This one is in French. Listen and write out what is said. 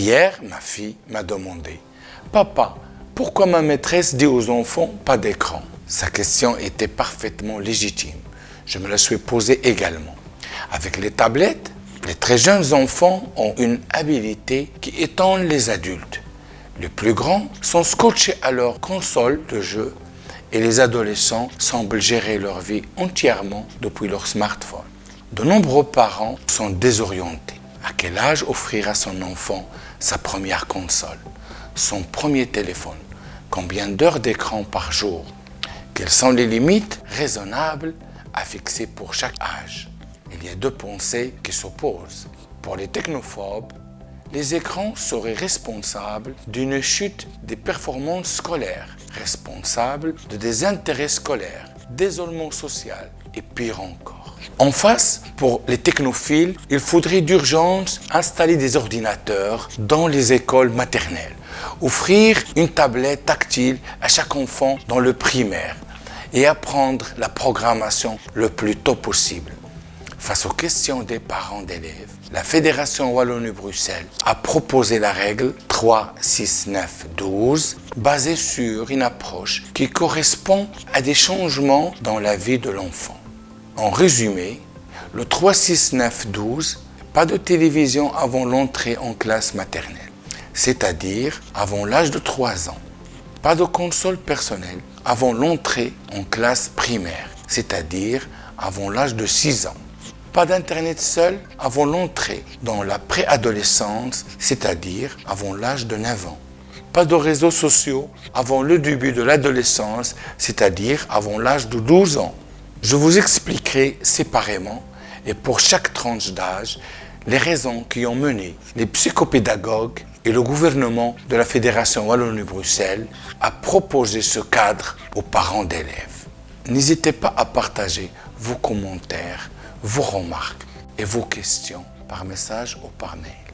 Hier, ma fille m'a demandé Papa, pourquoi ma maîtresse dit aux enfants pas d'écran? Sa question était parfaitement légitime. Je me la suis posée également. Avec les tablettes, les très jeunes enfants ont une habilité qui étonne les adultes. Les plus grands sont scotchés à leur console de jeu et les adolescents semblent gérer leur vie entièrement depuis leur smartphone. De nombreux parents sont désorientés. À quel âge offrir à son enfant sa première console, son premier téléphone? Combien d'heures d'écran par jour? Quelles sont les limites raisonnables à fixer pour chaque âge? Il y a deux pensées qui s'opposent. Pour les technophobes, les écrans seraient responsables d'une chute des performances scolaires, responsables de désintérêt scolaire, d'isolement social et pire encore. En face, pour les technophiles, il faudrait d'urgence installer des ordinateurs dans les écoles maternelles, offrir une tablette tactile à chaque enfant dans le primaire et apprendre la programmation le plus tôt possible. Face aux questions des parents d'élèves, la Fédération Wallonie-Bruxelles a proposé la règle 3, 6, 9, 12 basée sur une approche qui correspond à des changements dans la vie de l'enfant. En résumé, le 3, 6, 9, 12, pas de télévision avant l'entrée en classe maternelle, c'est-à-dire avant l'âge de 3 ans. Pas de console personnelle avant l'entrée en classe primaire, c'est-à-dire avant l'âge de 6 ans. Pas d'Internet seul avant l'entrée dans la préadolescence, c'est-à-dire avant l'âge de 9 ans. Pas de réseaux sociaux avant le début de l'adolescence, c'est-à-dire avant l'âge de 12 ans. Je vous expliquerai séparément et pour chaque tranche d'âge les raisons qui ont mené les psychopédagogues et le gouvernement de la Fédération Wallonie-Bruxelles à proposer ce cadre aux parents d'élèves. N'hésitez pas à partager vos commentaires vos remarques et vos questions par message ou par mail.